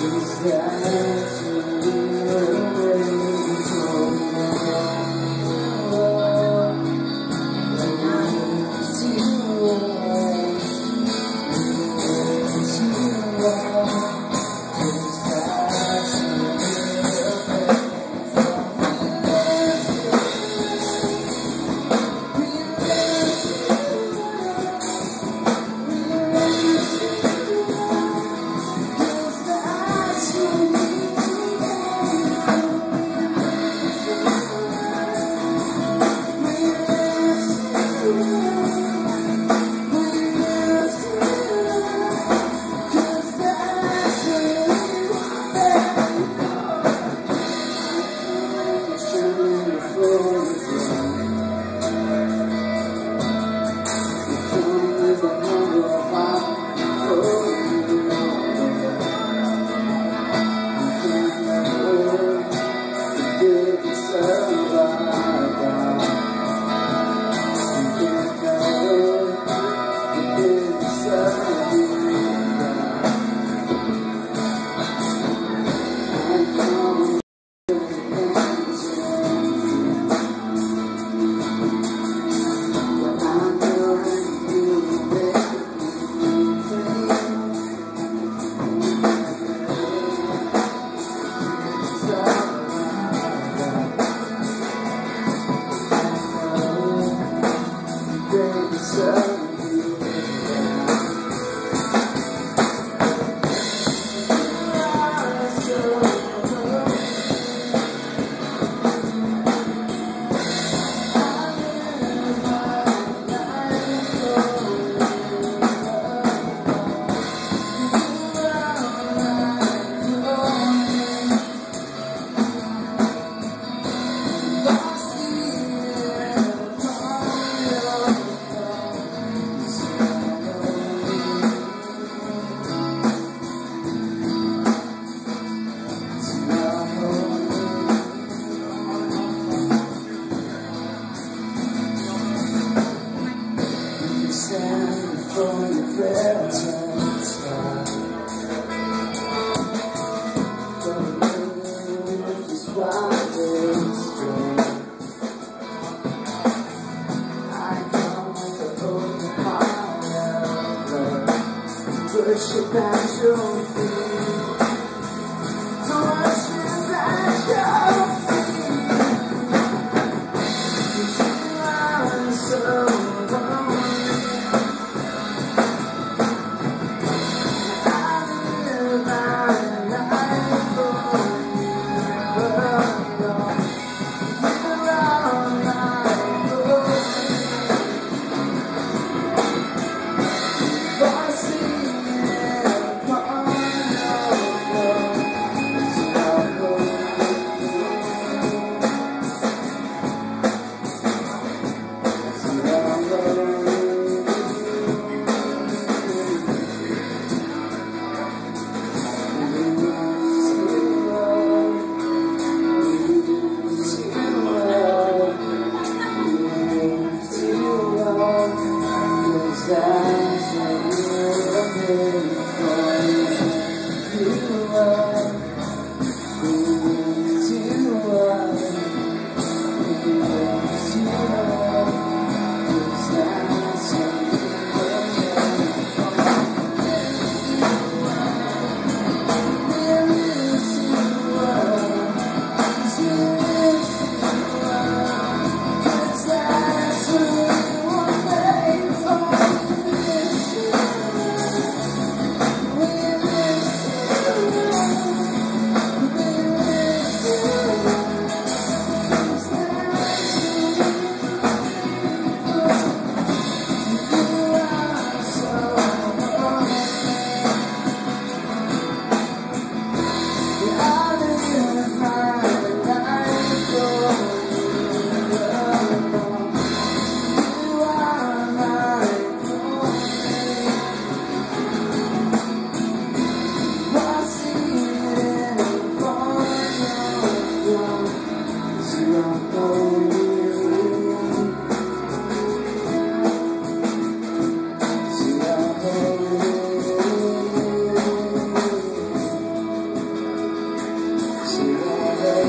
Is that worship at your feet. Amen.